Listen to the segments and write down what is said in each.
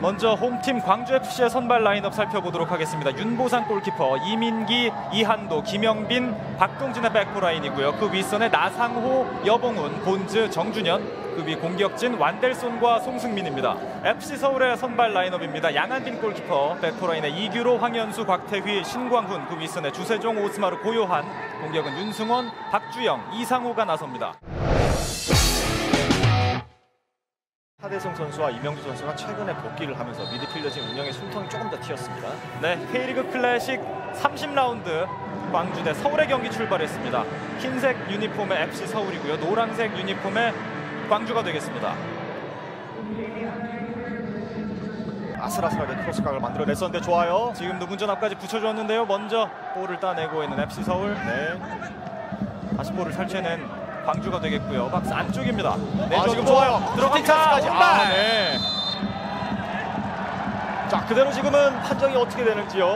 먼저 홈팀 광주FC의 선발 라인업 살펴보도록 하겠습니다. 윤보상 골키퍼, 이민기, 이한도, 김영빈, 박동진의 back four 라인이고요. 그 윗선에 나상호, 여봉훈, 본즈, 정준현, 그 위 공격진 완델손과 송승민입니다. FC 서울의 선발 라인업입니다. 양한빈 골키퍼, back four 라인의 이규로, 황현수, 곽태휘, 신광훈, 그 윗선에 주세종, 오스마르, 고요한, 공격은 윤승원, 박주영, 이상호가 나섭니다. 하대성 선수와 이명주 선수가 최근에 복귀를 하면서 미드필더진 운영의 숨통이 조금 더 튀었습니다. 네, K리그 클래식 30라운드 광주 대 서울의 경기 출발했습니다. 흰색 유니폼의 FC 서울이고요. 노란색 유니폼의 광주가 되겠습니다. 아슬아슬하게 크로스각을 만들어냈었는데 좋아요. 지금도 문전 앞까지 붙여줬는데요. 먼저 볼을 따내고 있는 FC 서울. 네. 다시 볼을 설치해낸 광주가 되겠고요. 박스 안쪽입니다. 네, 아, 지금 좋아요. 들어갑니다. 슈팅까지. 오른발. 아, 네. 자, 그대로 지금은 판정이 어떻게 되는지요.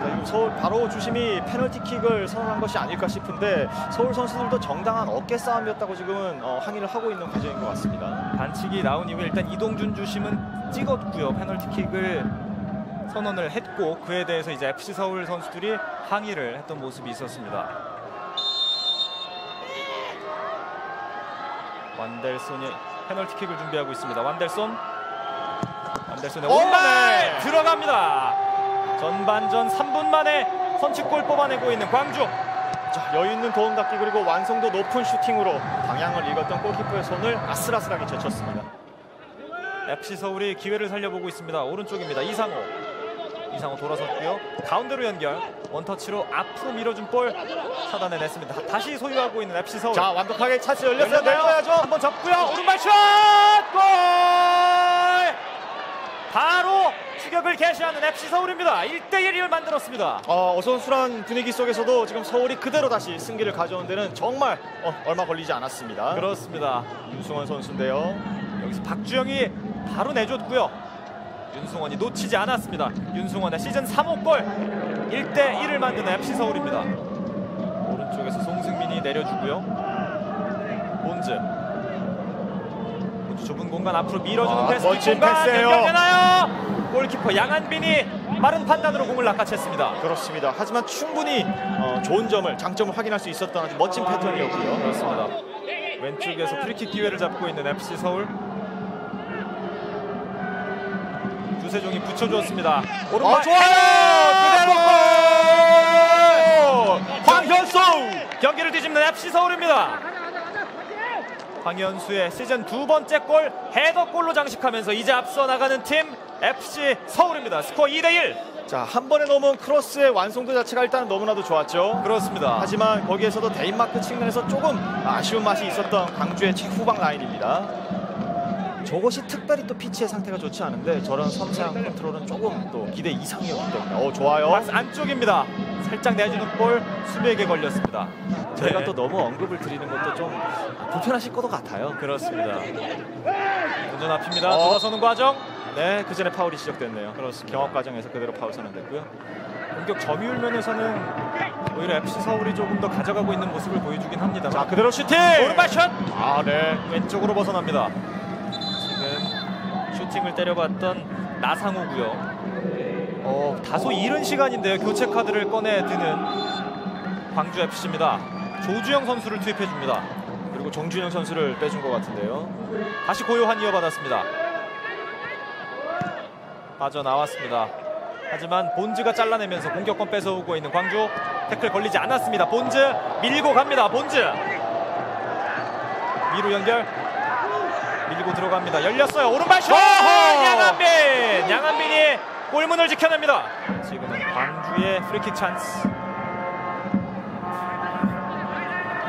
자, 지금 서울 바로 주심이 페널티킥을 선언한 것이 아닐까 싶은데 서울 선수들도 정당한 어깨 싸움이었다고 지금은 어, 항의를 하고 있는 과정인 것 같습니다. 반칙이 나온 이후에 일단 이동준 주심은 찍었고요. 페널티킥을 선언을 했고 그에 대해서 이제 FC 서울 선수들이 항의를 했던 모습이 있었습니다. 완델손이 페널티킥을 준비하고 있습니다. 완델손 완델손의 오, 오른발 네. 들어갑니다. 전반전 3분 만에 선취골 뽑아내고 있는 광주. 자, 여유 있는 도움 닫기 그리고 완성도 높은 슈팅으로 방향을 읽었던 골키퍼의 손을 아슬아슬하게 제쳤습니다. FC 서울이 기회를 살려보고 있습니다. 오른쪽입니다. 이상호. 이상호 돌아섰고요. 가운데로 연결. 원터치로 앞으로 밀어준 볼 차단해냈습니다. 다- 다시 소유하고 있는 FC 서울. 자, 완벽하게 찬스 열렸어요. 내줘야죠. 한번 접고요. 오른발 슛! 골! 바로 추격을 개시하는 FC 서울입니다. 1대1을 만들었습니다. 어, 어선수란 분위기 속에서도 지금 서울이 그대로 다시 승기를 가져온 데는 정말 어, 얼마 걸리지 않았습니다. 그렇습니다. 윤승원 선수인데요. 여기서 박주영이 바로 내줬고요. 윤승원이 놓치지 않았습니다. 윤승원의 시즌 3호 골 1대 1을 만드는 FC 서울입니다. 오른쪽에서 송승민이 내려주고요. 본즈. 본즈 좁은 공간 앞으로 밀어주는 아, 패스 멋진 공간 패스예요. 연결되나요? 골키퍼 양한빈이 빠른 판단으로 공을 낚아챘습니다. 그렇습니다. 하지만 충분히 어, 좋은 점을 장점을 확인할 수 있었던 아주 멋진 패턴이었고요. 그렇습니다. 왼쪽에서 프리킥 기회를 잡고 있는 FC 서울. 주세종이 붙여주었습니다. 오른발 어, 좋아요. 그대로 황현수. 경기를 뒤집는 FC 서울입니다. 황현수의 시즌 두 번째 골 헤더골로 장식하면서 이제 앞서 나가는 팀 FC 서울입니다. 스코어 2대1. 자, 한 번에 넘은 크로스의 완성도 자체가 일단 너무나도 좋았죠. 그렇습니다. 하지만 거기에서도 대인마크 측면에서 조금 아쉬운 맛이 있었던 광주의 최후방 라인입니다. 저것이 특별히 또 피치의 상태가 좋지 않은데 저런 섬세한 컨트롤은 조금 또 기대 이상이었기 때문에 어 좋아요. 안쪽입니다. 살짝 내주는 볼 수비에게 걸렸습니다. 저희가 네. 또 너무 언급을 드리는 것도 좀 불편하실 것도 같아요. 그렇습니다. 운전 앞입니다. 어. 돌아서는 과정. 네, 그 전에 파울이 시작됐네요. 그렇습니다. 경합 과정에서 그대로 파울 선언됐고요. 공격 점유율 면에서는 오히려 FC 서울이 조금 더 가져가고 있는 모습을 보여주긴 합니다. 자, 그대로 슈팅! 오른발 슛! 아, 네. 왼쪽으로 벗어납니다. 슈팅을 때려봤던 나상호고요. 어, 다소 이른 시간인데요. 교체 카드를 꺼내 드는 광주 FC입니다. 조주영 선수를 투입해 줍니다. 그리고 정준영 선수를 빼준 것 같은데요. 다시 고요한 이어받았습니다. 빠져나왔습니다. 하지만 본즈가 잘라내면서 공격권 뺏어오고 있는 광주 태클 걸리지 않았습니다. 본즈 밀고 갑니다. 본즈 위로 연결 밀고 들어갑니다. 열렸어요. 오른발 슛! 양한빈! 양한빈이 골문을 지켜냅니다. 지금은 광주의 프리킥 찬스.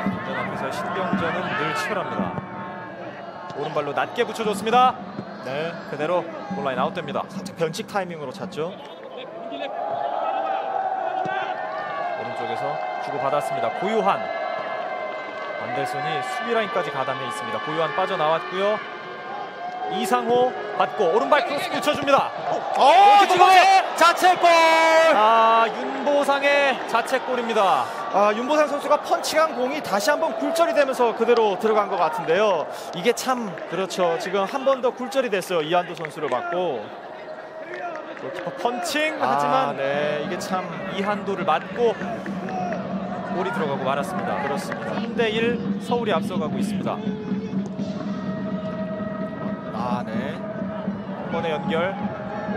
문전 앞에서 신경전은 늘 치열합니다. 오른발로 낮게 붙여줬습니다. 네. 그대로 골라인 아웃됩니다. 살짝 변칙 타이밍으로 찼죠. 오른쪽에서 주고받았습니다. 고요한 안델손이 수비 라인까지 가담해 있습니다. 고요한 빠져나왔고요. 이상호 받고 오른발 크로스 붙여줍니다. 어, 지금 자책골! 아 윤보상의 자책골입니다. 아, 윤보상 선수가 펀칭한 공이 다시 한번 굴절이 되면서 그대로 들어간 것 같은데요. 이게 참 그렇죠. 지금 한 번 더 굴절이 됐어요. 이한도 선수를 맞고. 골키퍼 펀칭 아, 하지만 네, 이게 참 이한도를 맞고 골이 들어가고 말았습니다. 그렇습니다. 3대 1 서울이 앞서가고 있습니다. 한 번의 연결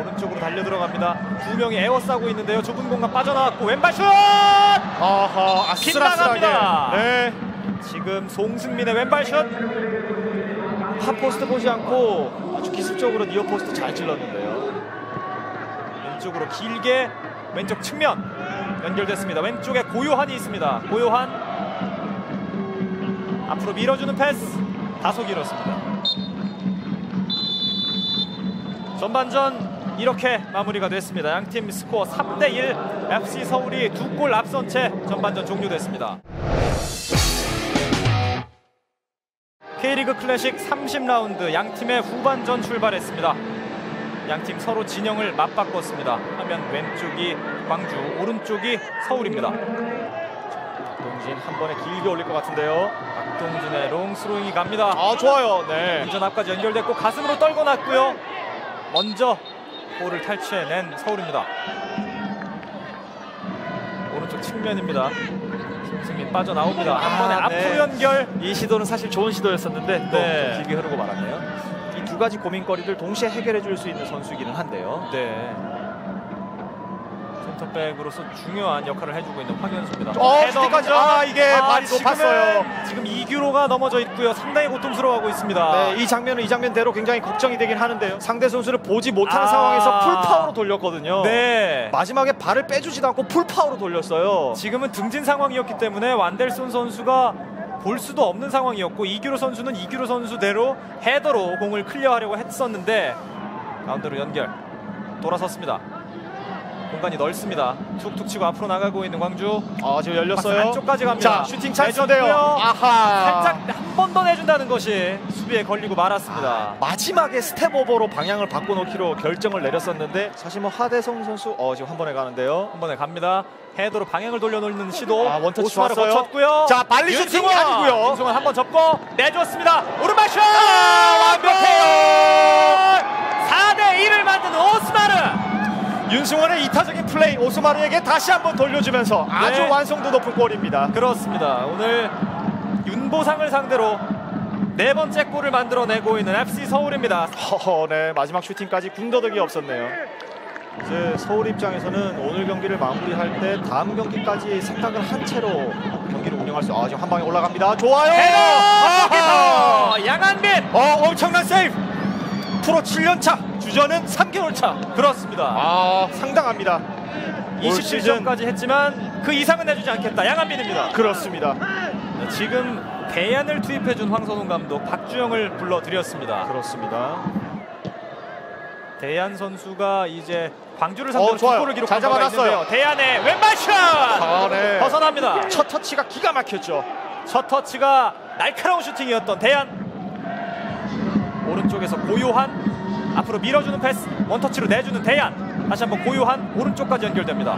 오른쪽으로 달려 들어갑니다. 두 명이 에워싸고 있는데요. 좁은 공간 빠져나왔고 왼발 슛! 아하, 아슬아슬하게. 빗나갑니다. 네. 지금 송승민의 왼발 슛. far post 보지 않고 아주 기습적으로 near post 잘 찔렀는데요. 왼쪽으로 길게 왼쪽 측면 연결됐습니다. 왼쪽에 고요한이 있습니다. 고요한 앞으로 밀어주는 패스 다소 길었습니다. 전반전 이렇게 마무리가 됐습니다. 양팀 스코어 3대 1 FC 서울이 두 골 앞선 채 전반전 종료됐습니다. K리그 클래식 30라운드 양팀의 후반전 출발했습니다. 양팀 서로 진영을 맞바꿨습니다. 화면 왼쪽이 광주, 오른쪽이 서울입니다. 동진 한 번에 길게 올릴 것 같은데요. 박동준의 롱스로잉이 갑니다. 아, 좋아요. 네. 운전 앞까지 연결됐고 가슴으로 떨궈 놨고요. 먼저 볼을 탈취해낸 서울입니다. 오른쪽 측면입니다. 송승민 빠져나옵니다. 한 번에 아, 네. 앞으로 연결. 이 시도는 사실 좋은 시도였었는데 또 네. 좀 길게 흐르고 말았네요. 이 두 가지 고민거리를 동시에 해결해 줄 수 있는 선수이기는 한데요. 네. 센터백으로서 중요한 역할을 해주고 있는 황현수입니다. 어, 슈팅까지. 먼저. 아, 이게 발이 지금은 높았어요. 지금 이규로가 넘어져 있고요. 상당히 고통스러워하고 있습니다. 네, 이 장면은 이 장면대로 굉장히 걱정이 되긴 하는데요. 상대 선수를 보지 못하는 아. 상황에서 full power로 돌렸거든요. 네. 마지막에 발을 빼주지도 않고 full power로 돌렸어요. 지금은 등진 상황이었기 때문에 완델손 선수가 볼 수도 없는 상황이었고 이규로 선수는 이규로 선수대로 헤더로 공을 클리어하려고 했었는데 가운데로 연결 돌아섰습니다. 공간이 넓습니다. 툭툭 치고 앞으로 나가고 있는 광주 아, 지금 열렸어요. 안쪽까지 갑니다. 자, 슈팅 찬스인데요. 아하. 살짝 한 번 더 내준다는 것이 수비에 걸리고 말았습니다. 마지막에 step over로 방향을 바꿔놓기로 결정을 내렸었는데 사실 뭐 하대성 선수 어 지금 한 번에 가는데요. 한 번에 갑니다. 헤더로 방향을 돌려놓는 시도. 아, 원터치 좋았어요. 거쳤고요. 자, 발리 슈팅 윤승원. 아니고요. 윤승원 한번 접고 내줬습니다. 오른발 슛! 아, 완벽해요. 4대 1을 만드는 오스마르. 윤승원의 이타적인 플레이 오스마르에게 다시 한번 돌려주면서 아주 네. 완성도 높은 골입니다. 그렇습니다. 오늘 윤보상을 상대로 네 번째 골을 만들어내고 있는 FC 서울입니다. 허허, 네 마지막 슈팅까지 궁더덕이 없었네요. 이제 서울 입장에서는 오늘 경기를 마무리할 때 다음 경기까지 생각을 한 채로 경기를 운영할 수. 아 지금 한 방에 올라갑니다. 좋아요. 양한빈. 어 엄청난 세이브. 프로 7년 차, 주전은 3개월 차. 그렇습니다. 아 상당합니다. 올 시즌 27점까지 했지만 그 이상은 내주지 않겠다. 양한빈입니다. 그렇습니다. 네, 지금 대안을 투입해준 황선홍 감독 박주영을 불러드렸습니다. 그렇습니다. 대안 선수가 이제 광주를 상대로 어, 좋아요. 두 골을 기록한 잘 바가 잡아놨어요. 있는데요. 대안의 왼발 슛 아, 네. 벗어납니다. 첫 터치가 기가 막혔죠. 첫 터치가 날카로운 슈팅이었던 대안 오른쪽에서 고요한 앞으로 밀어주는 패스 원터치로 내주는 대안 다시 한번 고요한 오른쪽까지 연결됩니다.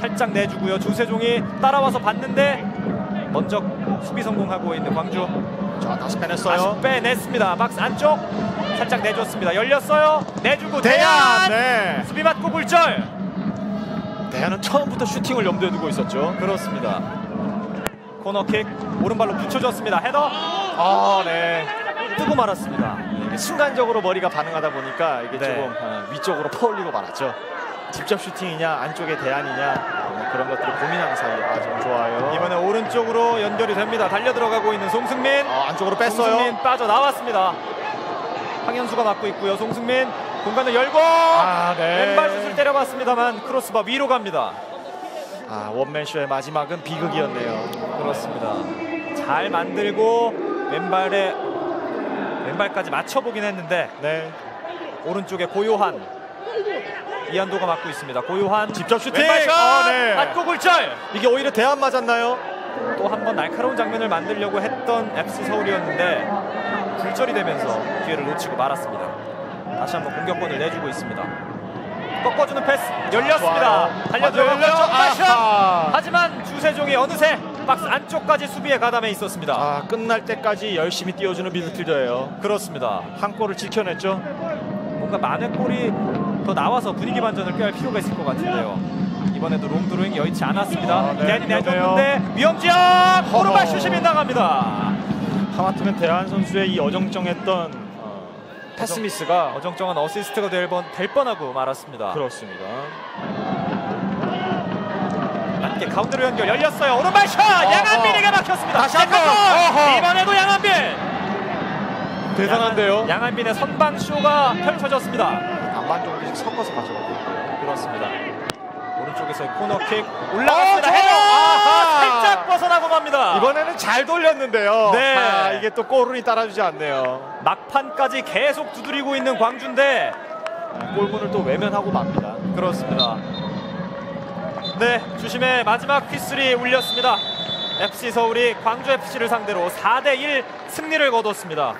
살짝 내주고요. 주세종이 따라와서 봤는데 먼저 수비 성공하고 있는 광주 자 다시 다시 빼냈어요. 빼냈습니다. 박스 안쪽 살짝 내줬습니다. 열렸어요. 내주고 대안. 대안 네. 수비 맞고 굴절 대안은 처음부터 슈팅을 염두에 두고 있었죠. 그렇습니다. 코너킥 오른발로 붙여줬습니다. 헤더 아 네. 뜨고 말았습니다. 순간적으로 머리가 반응하다 보니까 이게 네. 조금 어, 위쪽으로 퍼올리고 말았죠. 직접 슈팅이냐 안쪽에 대안이냐 어, 그런 것들을 고민하는 사이 아주 좋아요. 이번에 오른쪽으로 연결이 됩니다. 달려 들어가고 있는 송승민. 어, 안쪽으로 뺐어요. 송승민 빠져 나왔습니다. 황현수가 맡고 있고요. 송승민 공간을 열고 아, 네. 왼발 슛을 때려봤습니다만 크로스바 위로 갑니다. 아 원맨쇼의 마지막은 비극이었네요. 그렇습니다. 잘 만들고 왼발에 왼발까지 맞춰보긴 했는데 네. 오른쪽에 고요한 이한도가 맡고 있습니다. 고요한 직접 슈팅! 왼발 슛 아, 네. 맞고 굴절. 이게 오히려 대안 맞았나요? 또 한 번 날카로운 장면을 만들려고 했던 FC 서울이었는데 굴절이 되면서 기회를 놓치고 말았습니다. 다시 한번 공격권을 내주고 있습니다. 꺾어주는 패스 열렸습니다. 맞아요. 점마샷. 아하. 하지만 주세종이 어느새 박스 안쪽까지 수비에 가담해 있었습니다. 아, 끝날 때까지 열심히 뛰어주는 미드필더예요. 그렇습니다. 한 골을 지켜냈죠. 뭔가 많은 골이 더 나와서 분위기 반전을 꾀할 필요가 있을 것 같은데요. 이번에도 롱드로잉 여의치 않았습니다. 아, 네, 대안이. 내줬는데 위험 지역 오른발 슛이 빗나갑니다. 하마터면 대한 선수의 이 어정쩡했던 어, 패스 미스가 어정쩡한 어시스트가 될, 뻔, 될 뻔하고 말았습니다. 그렇습니다. 함께 가운데로 연결 열렸어요. 오른발 슛 어허. 양한빈에게 막혔습니다. 다시 한 번. 이번에도 양한빈. 대단한데요. 양한, 양한 빈의 선방 쇼가 펼쳐졌습니다. 반반 정도씩 섞어서 가져가고. 그렇습니다. 오른쪽에서 코너킥 올라갔습니다. 어, 헤더 아하. 살짝 벗어나고 맙니다. 이번에는 잘 돌렸는데요. 네. 아, 이게 또 골운이 따라주지 않네요. 막판까지 계속 두드리고 있는 광주인데 아, 골문을 또 외면하고 맙니다. 그렇습니다. 네, 주심의 마지막 휘슬이 울렸습니다. FC 서울이 광주 FC를 상대로 4대1 승리를 거뒀습니다.